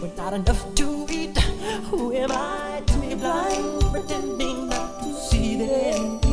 with not enough to eat. Who am I to be blind, pretending not to see their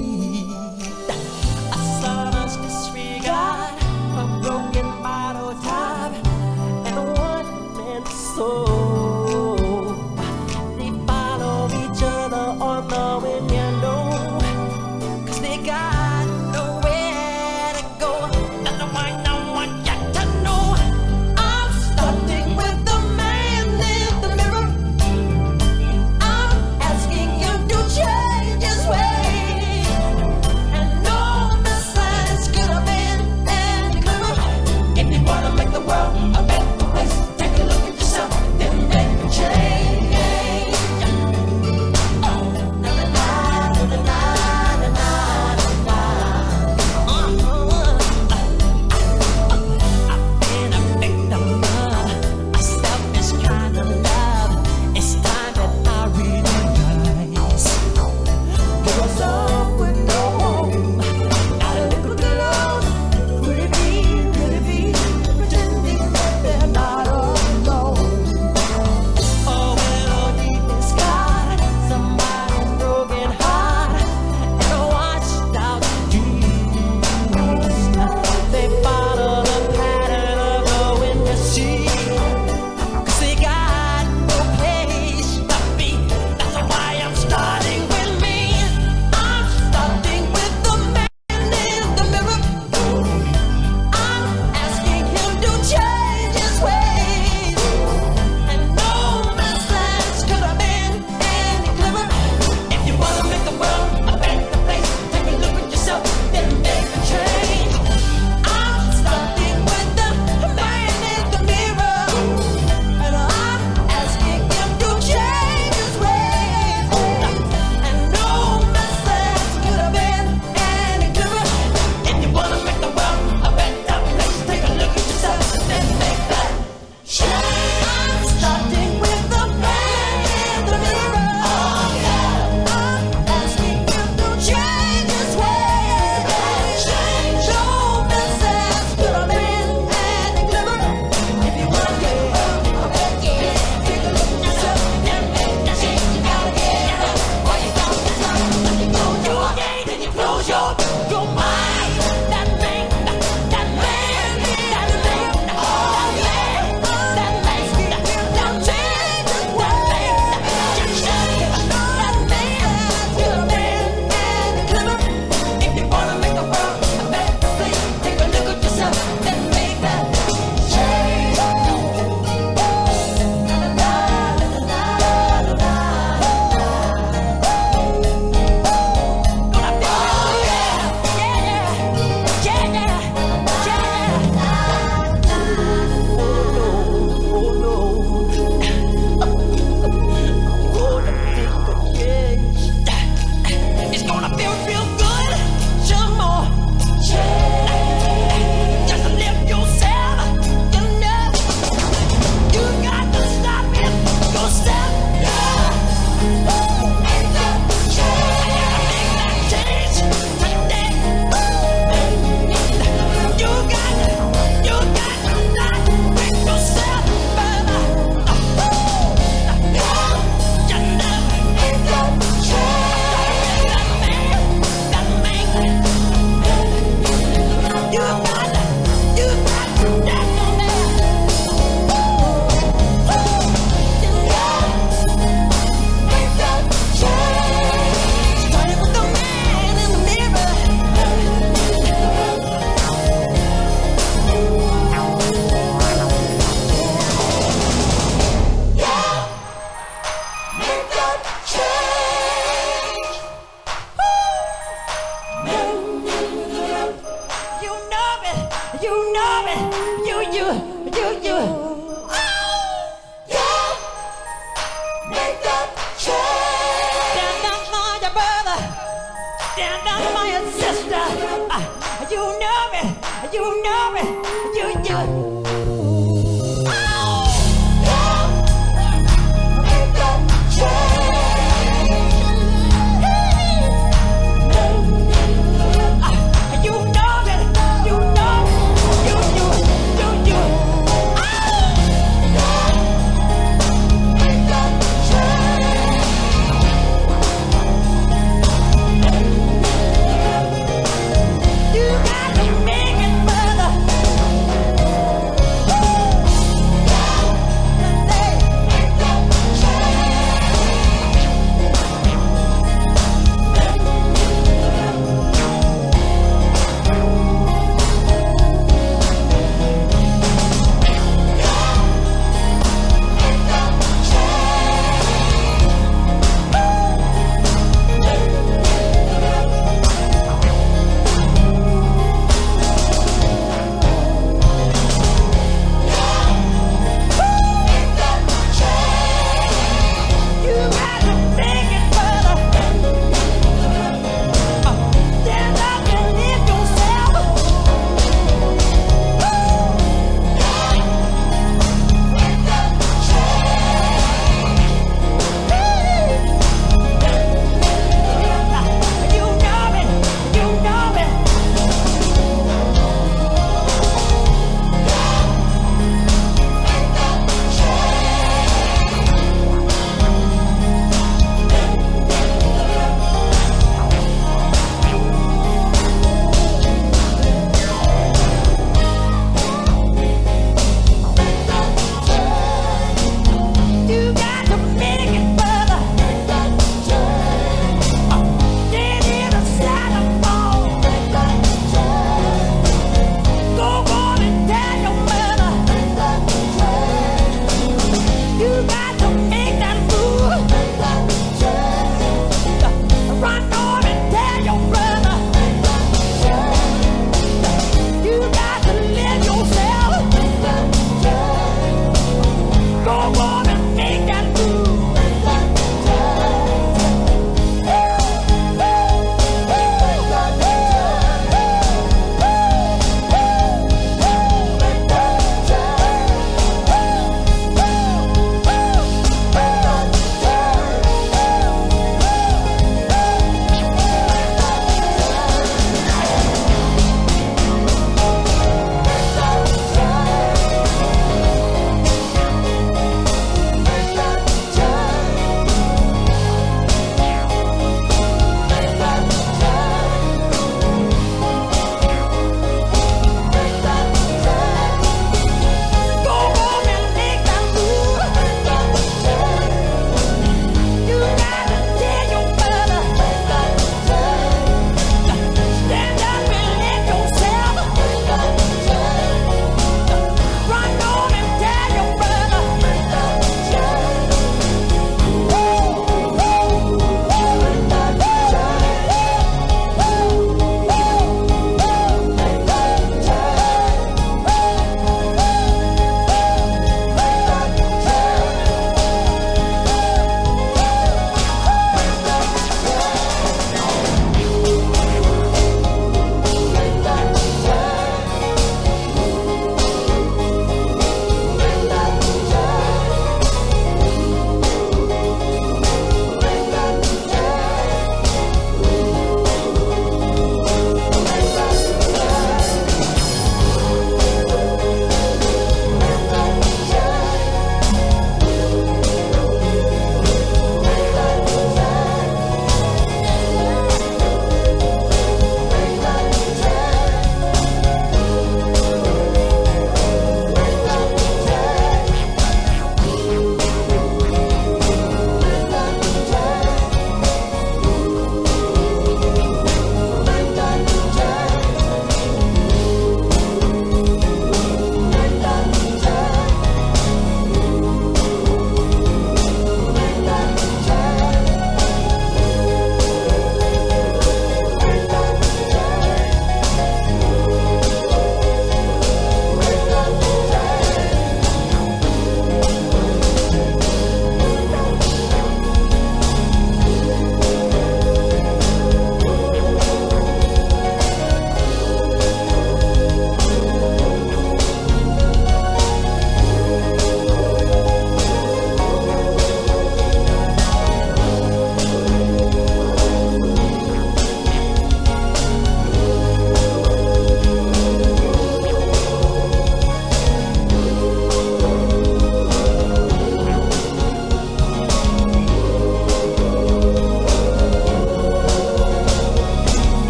you know it. You, you. You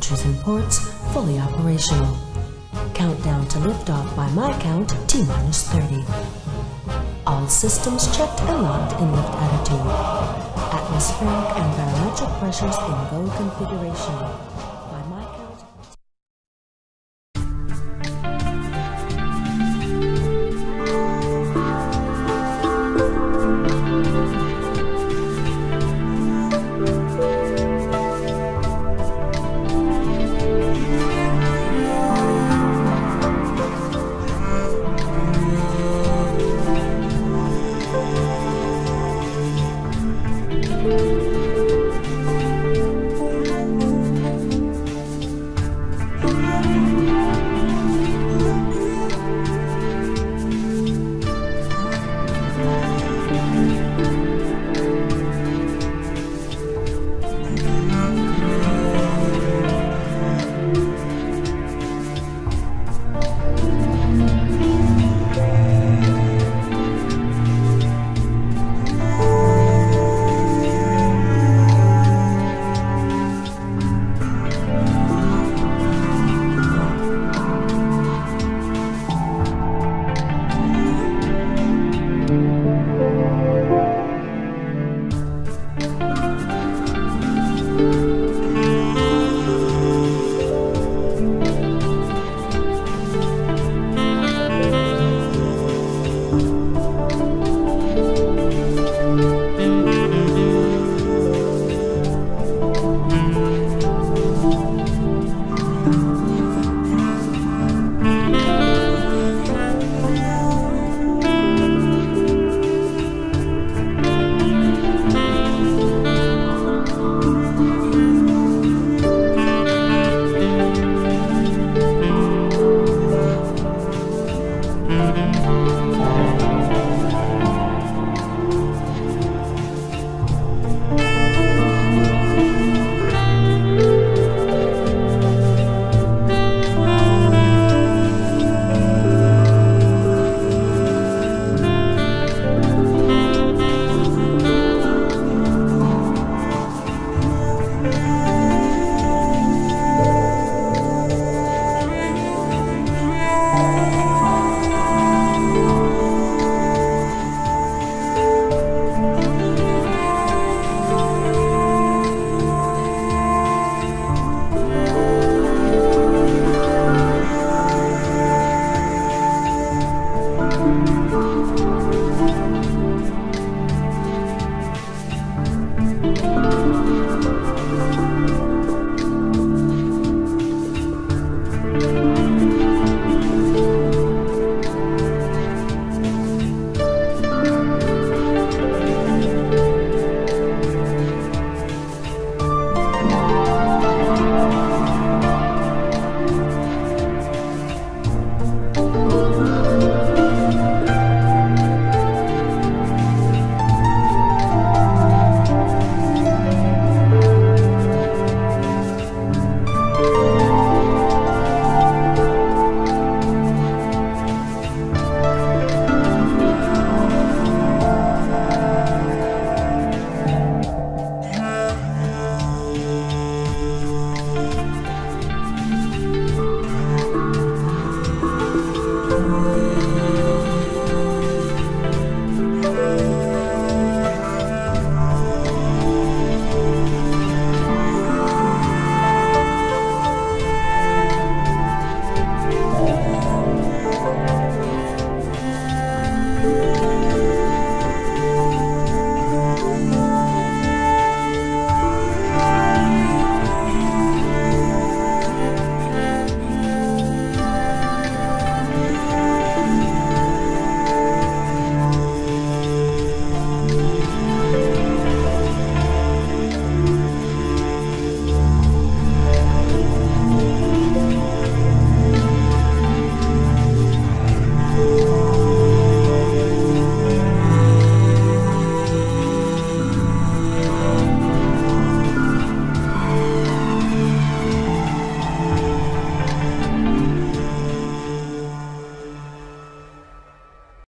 gauges and ports fully operational. Countdown to liftoff by my count, T minus 30. All systems checked and locked in lift attitude. Atmospheric and barometric pressures in go configuration.